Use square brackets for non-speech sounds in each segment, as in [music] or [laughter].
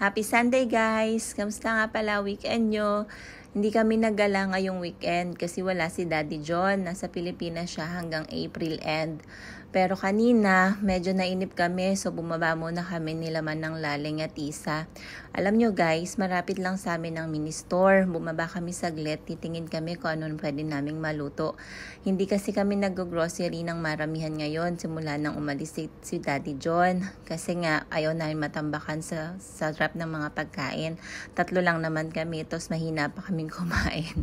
Happy Sunday guys! Kamusta nga pala weekend nyo? Hindi kami nagala ngayong weekend kasi wala si Daddy John. Nasa Pilipinas siya hanggang April end. Pero kanina, medyo nainip kami so bumaba muna kami nilaman ng laling at isa. Alam nyo guys, marapit lang sa amin ang mini store. Bumaba kami saglit, titingin kami kung ano pwede naming maluto. Hindi kasi kami nag-grocery ng maramihan ngayon simula nang umalis si, si Daddy John. Kasi nga ayaw namin matambakan sa, sa trap ng mga pagkain. Tatlo lang naman kami, tapos mahina pa มิงเข้ามาเอง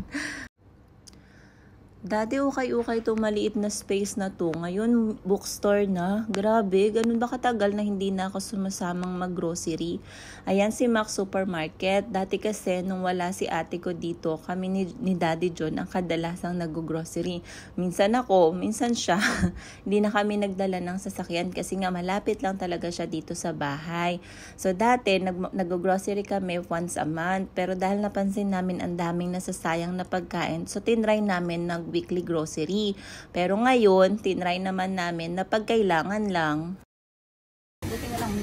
Dati ukay-ukay to maliit na space na to. Ngayon, bookstore na. Grabe, ganun ba katagal na hindi na ako sumasamang mag-grocery? Ayan si Max Supermarket. Dati kasi, nung wala si ate ko dito, kami ni, ni Daddy John ang kadalasang nag-grocery. Minsan ako, minsan siya. [laughs] hindi na kami nagdala ng sasakyan kasi nga malapit lang talaga siya dito sa bahay. So dati, nag- nag-grocery kami once a month. Pero dahil napansin namin ang daming nasasayang na pagkain, so tinry namin nag weekly grocery. Pero ngayon, tinry naman namin na pagkailangan lang. Buti na lang.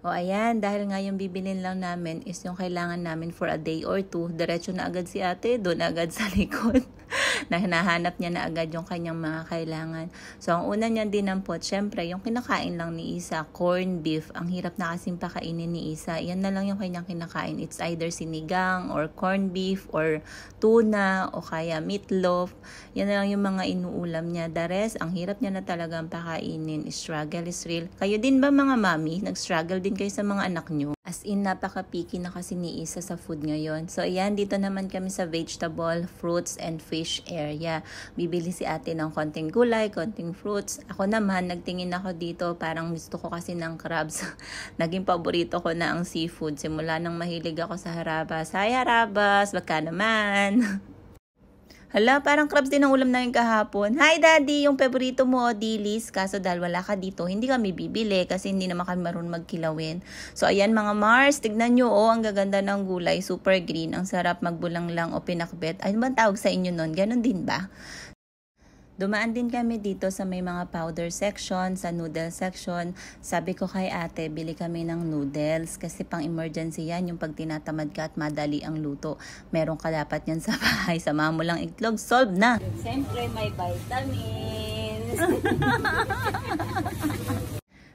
O ayan, dahil nga yung bibilin lang namin is yung kailangan namin for a day or two, diretso na agad si ate, doon agad sa [laughs] likod [laughs] na hinahanap niya na agad yung kanyang mga kailangan. So, ang una niya dinampot, syempre, yung kinakain lang ni Isa, corn beef. Ang hirap na kasing pakainin ni Isa. Yan na lang yung kanyang kinakain. It's either sinigang or corn beef or tuna o kaya meatloaf. Yan na lang yung mga inuulam niya. The rest, ang hirap niya na talagang pakainin. Struggle is real. Kayo din ba mga mami? Nag-struggle din kayo sa mga anak niyo? As in, napaka-picky na kasi ni Isa sa food ngayon. So, ayan, dito naman kami sa vegetable, fruits, and fish area. Bibili si ate ng konting gulay, konting fruits. Ako naman, nagtingin ako dito, parang gusto ko kasi ng crabs. [laughs] Naging paborito ko na ang seafood. Simula nang mahilig ako sa harabas. Hi harabas, baka naman. [laughs] Hala, parang crabs din ang ulam namin kahapon. Hi daddy, yung paborito mo, dilis. Kaso dahil wala ka dito, hindi kami bibili kasi hindi naman kami marunong magkilawin. So ayan mga Mars, tignan nyo oh, ang gaganda ng gulay. Super green, ang sarap magbulang lang o pinakbet. Ano ba tawag sa inyo nun? Ganon din ba? Dumaan din kami dito sa may mga powder section, sa noodle section. Sabi ko kay ate, bili kami ng noodles kasi pang emergency yan yung pag tinatamad ka at madali ang luto. Meron ka dapat yan sa bahay. [laughs] Sama mo lang itlog, solve na! Siyempre may vitamins. [laughs]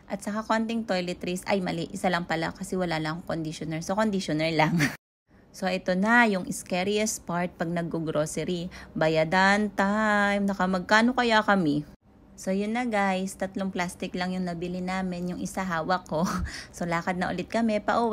At saka konting toiletries, ay mali, isa lang pala kasi wala lang akong conditioner. So conditioner lang. [laughs] So, ito na yung scariest part pag nag-grocery. Bayadan time. Nakamagkano kaya kami? So, yun na guys. Tatlong plastic lang yung nabili namin. Yung isa hawak ko. [laughs] So, lakad na ulit kami pa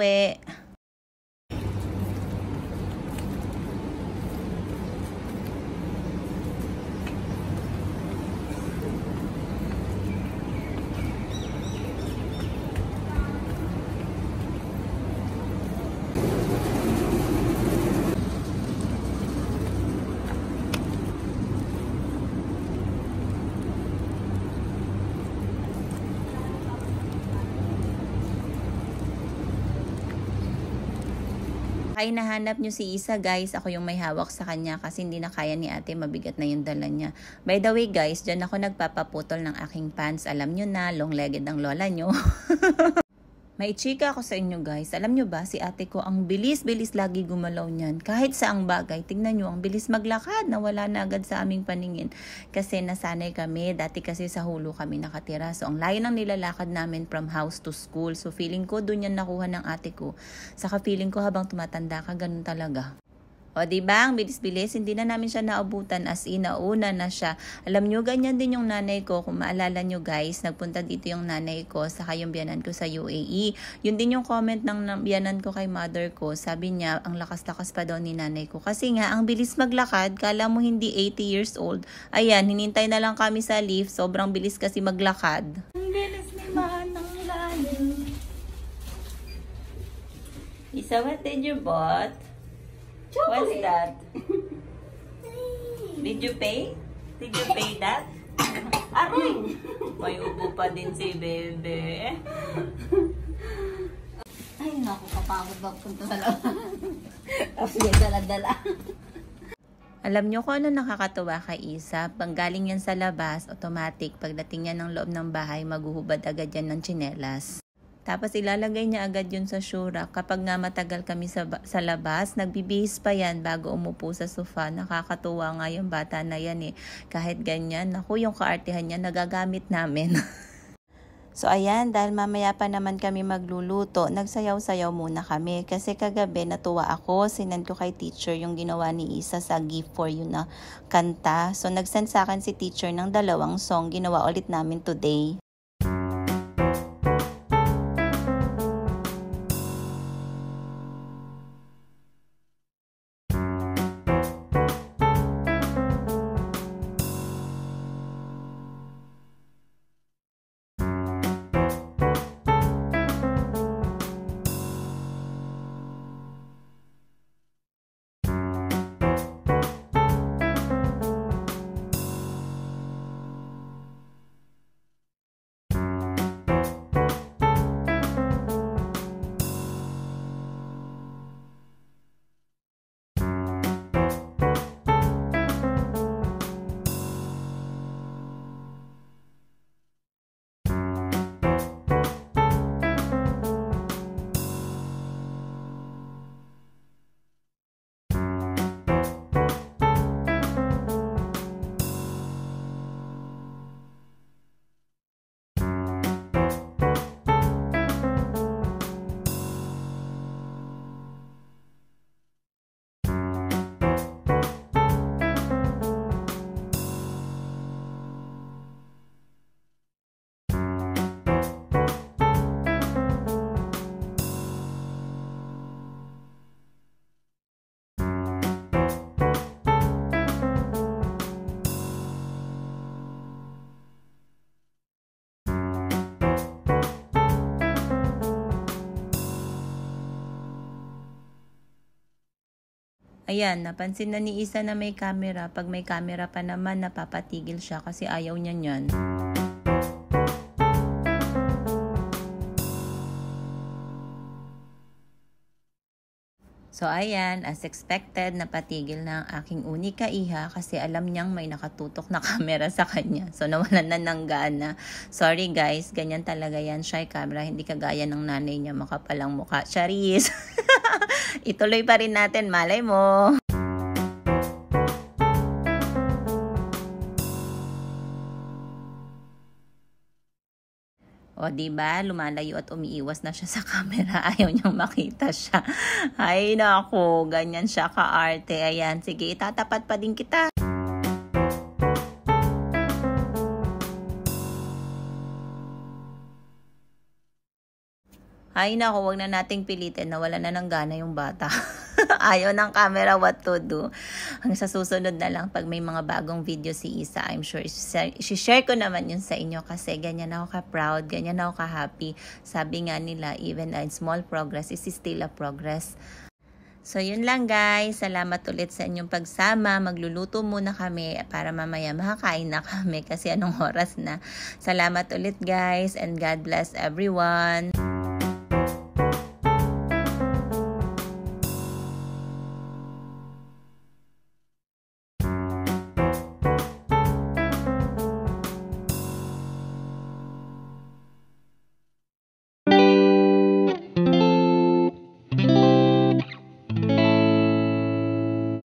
Kaya nahanap nyo si Isa guys, ako yung may hawak sa kanya kasi hindi na kaya ni ate, mabigat na yung dala niya. By the way guys, dyan ako nagpapaputol ng aking pants. Alam nyo na, long-legged ang lola nyo. [laughs] May chika ako sa inyo guys. Alam nyo ba, si ate ko, ang bilis-bilis lagi gumalaw niyan. Kahit sa ang bagay, tingnan nyo, ang bilis maglakad na wala na agad sa aming paningin. Kasi nasanay kami, dati kasi sa hulo kami nakatira. So, ang layo ng nilalakad namin from house to school. So, feeling ko, dun yan nakuha ng ate ko. Saka feeling ko habang tumatanda ka, ganun talaga. O, di ba? Ang bilis-bilis, hindi na namin siya naabutan as in, nauna na siya. Alam nyo, ganyan din yung nanay ko. Kung maalala nyo guys, nagpunta dito yung nanay ko, saka yung biyanan ko sa UAE. Yun din yung comment ng biyanan ko kay mother ko. Sabi niya, ang lakas-lakas pa daw ni nanay ko. Kasi nga, ang bilis maglakad, kala mo hindi 80 years old. Ayan, hinintay na lang kami sa lift. Sobrang bilis kasi maglakad. Ang bilis ni Manang Lani. Isa, what did you? What's that? Did you pay? Did you pay that? [laughs] Aroy! May upo pa din si Bebe. Ay, naku, kapagod ba punta sa loob. [laughs] Tapos may dala-dala. Alam nyo kung ano nakakatuwa kay Isa? Pag galing yan sa labas, automatic, pagdating niya ng loob ng bahay, maguhubad agad yan ng tsinelas. Tapos ilalagay niya agad yun sa shura. Kapag nga matagal kami sa, sa labas, nagbibihis pa yan bago umupo sa sofa. Nakakatuwa nga yung bata na yan eh. Kahit ganyan, naku yung kaartihan niya nagagamit namin. [laughs] So ayan, dahil mamaya pa naman kami magluluto, nagsayaw-sayaw muna kami. Kasi kagabi natuwa ako, sinend ko kay teacher yung ginawa ni Isa sa Gift for You na kanta. So nagsend sa akin si teacher ng dalawang song, ginawa ulit namin today. Ayan, napansin na ni Isa na may camera. Pag may camera pa naman, napapatigil siya kasi ayaw niya niyan. So ayan, as expected, napatigil na ang aking unika iha kasi alam niyang may nakatutok na [laughs] camera sa kanya. So nawalan na ng gana. Sorry guys, ganyan talaga yan, shy camera. Hindi kagaya ng nanay niya, makapalang mukha. Charis! [laughs] Ituloy pa rin natin, malay mo! O, di ba Lumalayo at umiiwas na siya sa camera. [laughs] Ayaw niyang makita siya. Ay, nako. Ganyan siya ka-arte. Ayan. Sige, itatapat pa din kita. Ay, nako. Huwag na nating pilitin. Nawala na ng gana yung bata. [laughs] Ayaw ng camera what to do. Ang sa susunod na lang, pag may mga bagong video si Isa, I'm sure isi-share ko naman yun sa inyo kasi ganyan ako ka-proud, ganyan ako ka-happy. Sabi nga nila, even a small progress is still a progress. So, yun lang guys. Salamat ulit sa inyong pagsama. Magluluto muna kami para mamaya makakain na kami kasi anong oras na. Salamat ulit guys and God bless everyone.